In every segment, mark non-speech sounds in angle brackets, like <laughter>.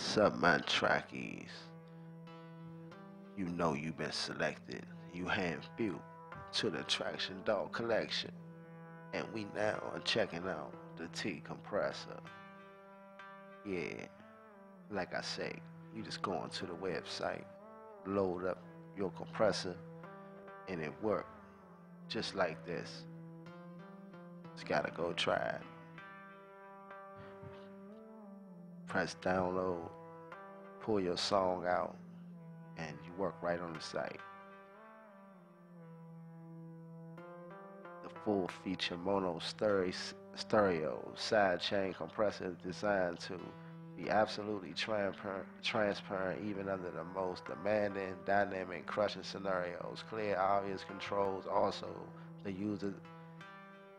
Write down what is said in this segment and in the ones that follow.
What's up, my trackies? You know you've been selected. You hand few to the Tracktion DAW Collection. And we now are checking out the TCompressor. Yeah, like I say, you just go onto the website, load up your compressor, and it work just like this. Just gotta go try it. Press download, pull your song out, and you work right on the site. The full feature mono stereo, sidechain compressor is designed to be absolutely transparent, transparent even under the most demanding, dynamic, crushing scenarios. Clear, obvious controls also the user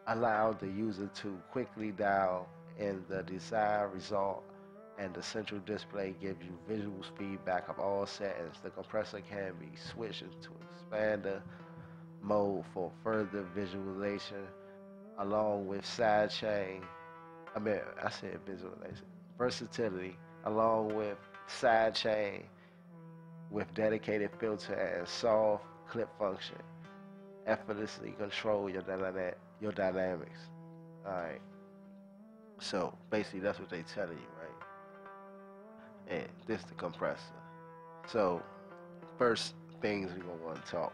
allow the user to quickly dial in the desired result and the central display gives you visual feedback of all settings. The compressor can be switched into expander mode for further visualization along with sidechain. I mean, I said visualization. Versatility along with sidechain with dedicated filter and soft clip function. Effortlessly control your dynamic, your dynamics. All right. So basically, that's what they're telling you, right? And this the compressor. So first things we're gonna want to talk.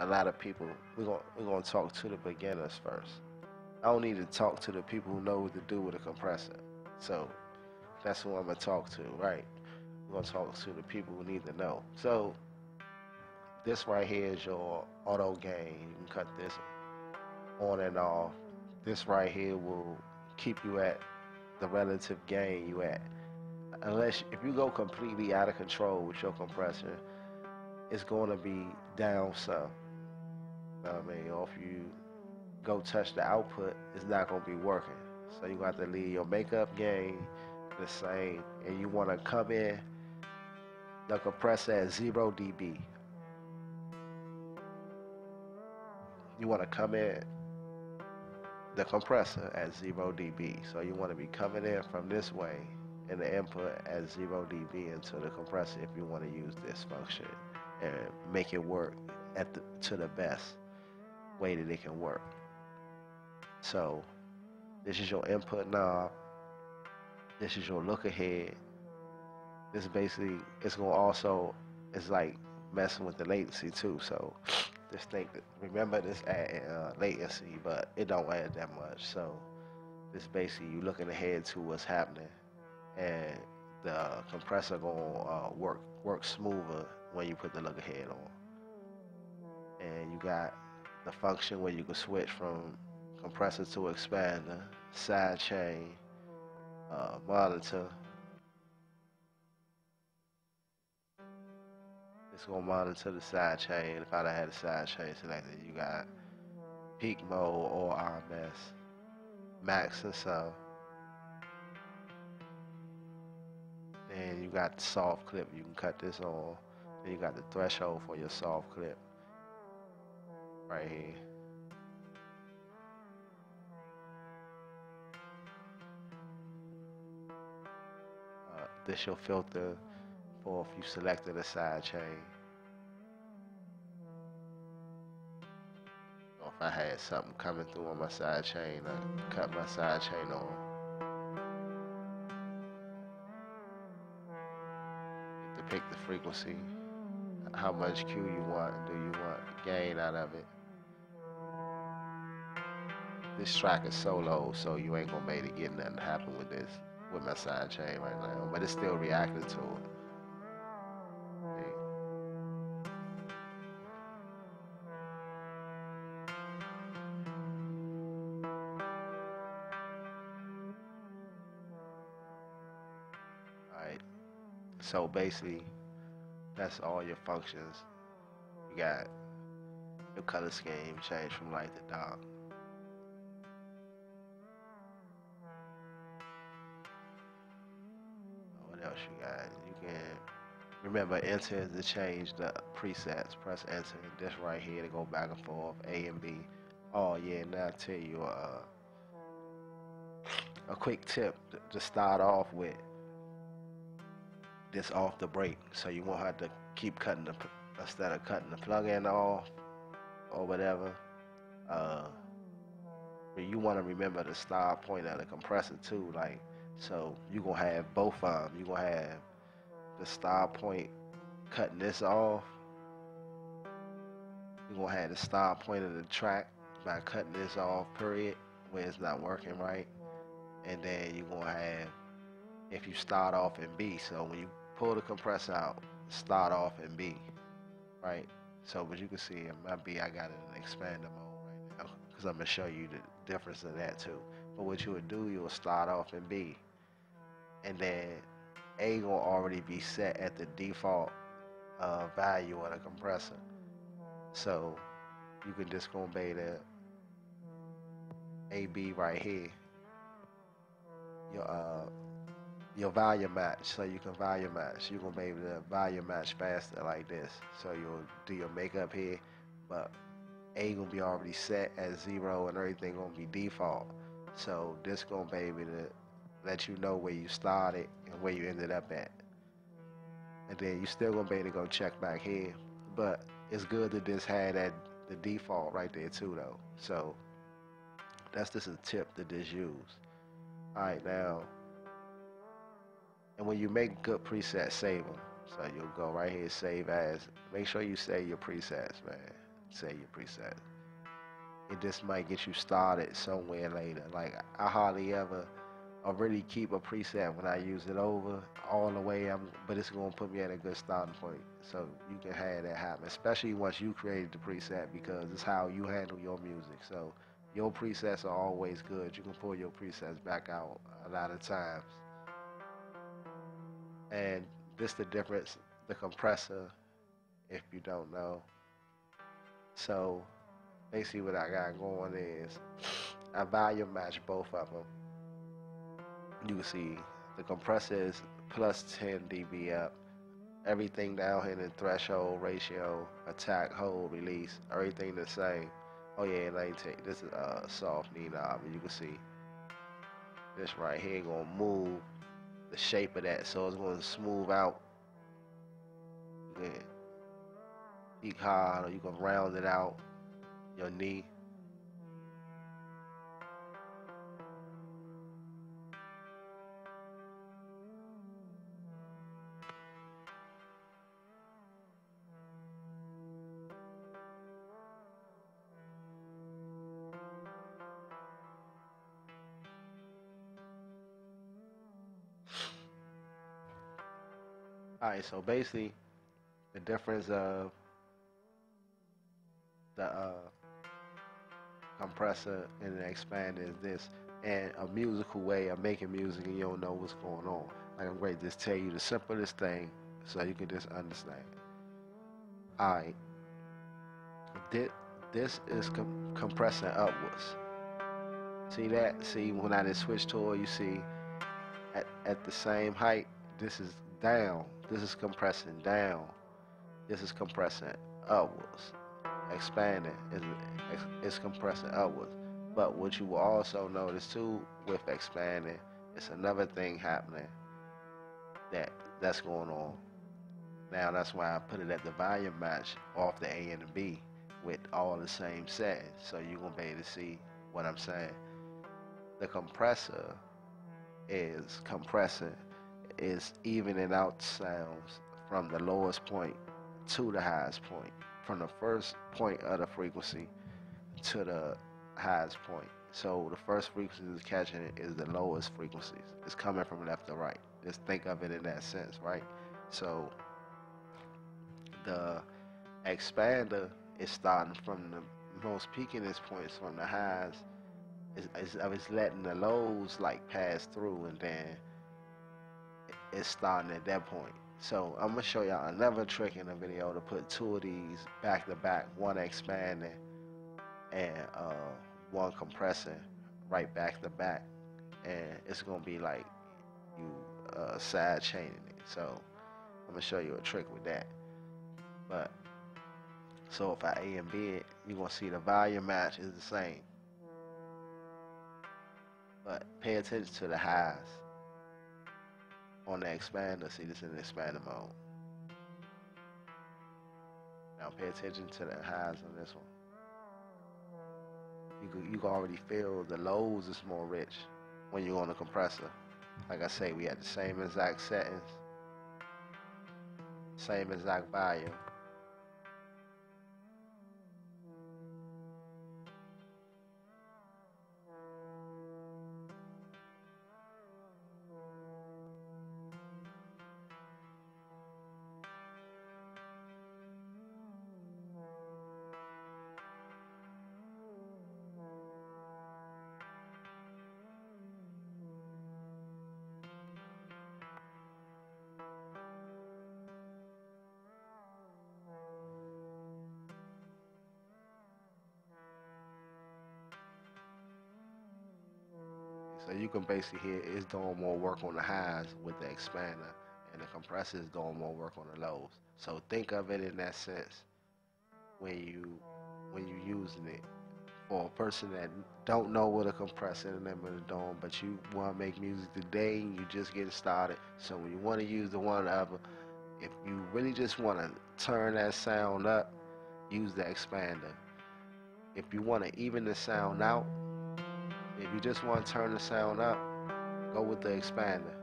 A lot of people we're gonna we're gonna talk to the beginners first. I don't need to talk to the people who know what to do with a compressor. So that's who I'm gonna talk to, right? We're gonna talk to the people who need to know. So this right here is your auto gain. You can cut this on and off. This right here will keep you at the relative gain you at unless if you go completely out of control with your compressor, it's going to be down some. I mean, or if you go touch the output, it's not going to be working. So you got to leave your makeup gain the same, and you want to come in the compressor at zero dB. You want to come in the compressor at zero dB. So you want to be coming in from this way and the input at 0 dB into the compressor if you want to use this function and make it work at the, to the best way that it can work. So this is your input knob. This is your look ahead. This basically it's gonna also it's like messing with the latency too. So <sniffs> just think remember this add uh, latency, but it don't add that much. So this basically you looking ahead to what's happening and the compressor gonna uh, work work smoother when you put the look ahead on. And you got the function where you can switch from compressor to expander, side chain, uh, monitor. It's gonna monitor the side chain. If I had a side chain selected, you got peak mode or RMS, max and sub. You got the soft clip you can cut this on then you got the threshold for your soft clip. Right here. Uh, this your filter for if you selected a side chain. If I had something coming through on my side chain I cut my side chain on pick the frequency, how much Q you want, do you want gain out of it. This track is solo, so you ain't gonna make it get nothing happen with this, with my side chain right now, but it's still reacting to it. So basically, that's all your functions. You got your color scheme change from light to dark. What else you got? You can remember enter to change the presets. Press enter. This right here to go back and forth. A and B. Oh yeah, now I tell you uh, a quick tip to start off with this off the break, so you won't have to keep cutting the instead of cutting the plug-in off or whatever. Uh, but you want to remember the start point of the compressor too, like so you're gonna have both of them. you're gonna have the start point cutting this off. you're gonna have the start point of the track by cutting this off. Period, where it's not working right, and then you're gonna have if you start off in B. So when you pull the compressor out, start off in B, right? So, but you can see in my B, I got it in expander mode right now because I'm gonna show you the difference in that too. But what you would do, you will start off in B, and then A will already be set at the default uh, value of the compressor. So you can just go and the AB right here. Your uh, your volume match so you can volume match. You're gonna be able to volume match faster like this. So you'll do your makeup here, but A gonna be already set at zero and everything gonna be default. So this gonna be able to let you know where you started and where you ended up at. And then you still gonna be able to go check back here. But it's good that this had that the default right there too though. So that's just a tip to just use. Alright now and when you make good presets, save them. So you'll go right here, save as. Make sure you save your presets, man. Save your presets. It just might get you started somewhere later. Like I hardly ever I really keep a preset when I use it over all the way. I'm, but it's gonna put me at a good starting point. So you can have that happen, especially once you created the preset because it's how you handle your music. So your presets are always good. You can pull your presets back out a lot of times and this the difference the compressor if you don't know. So basically what I got going is I volume match both of them you can see the compressor is plus 10 dB up. Everything down here in threshold ratio attack hold release everything the same. Oh yeah let me take this is a uh, soft knee knob you can see. This right here gonna move the shape of that so it's going to smooth out. Peak hard or you can round it out your knee. Alright, so basically, the difference of the uh, compressor and the expander is this, and a musical way of making music and you don't know what's going on. Like I'm going to just tell you the simplest thing so you can just understand. Alright, this, this is com compressing upwards. See that? See when I just switch to it, you see at, at the same height, this is down. This is compressing down. This is compressing upwards. Expanding is it's compressing upwards. But what you will also notice too with expanding, it's another thing happening that that's going on. Now that's why I put it at the volume match off the A and the B with all the same settings. So you're gonna be able to see what I'm saying. The compressor is compressing is evening out sounds from the lowest point to the highest point, from the first point of the frequency to the highest point. So the first frequency is catching it is the lowest frequencies. It's coming from left to right. Just think of it in that sense, right? So the expander is starting from the most peakingest points from the highs. It's, it's, it's letting the lows like pass through and then is starting at that point. So I'm gonna show y'all another trick in the video to put two of these back to back, one expanding and uh, one compressing right back to back, and it's gonna be like you uh, side chaining it. So I'm gonna show you a trick with that. But so if I A and B it, you're gonna see the volume match is the same. But pay attention to the highs on the expander. See this in the expander mode. Now pay attention to the highs on this one. You can, you can already feel the lows is more rich when you're on the compressor. Like I say, we had the same exact settings, same exact volume. So you can basically hear it's doing more work on the highs with the expander, and the compressor is doing more work on the lows. So think of it in that sense when you when you using it. For a person that don't know what a compressor and them are doing, but you want to make music today, you just getting started. So when you want to use the one other, if you really just want to turn that sound up, use the expander. If you want to even the sound out, if you just want to turn the sound up, go with the expander.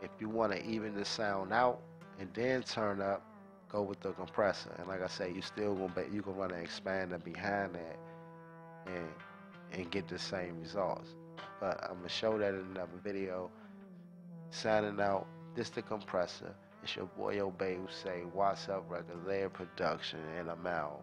If you want to even the sound out and then turn up, go with the compressor. And like I said, you still gonna be, you can run an expander behind that and and get the same results. But I'm gonna show that in another video. Signing out. This the compressor. It's your boy Obey who say, What's up, record Lay-It production, and I'm out.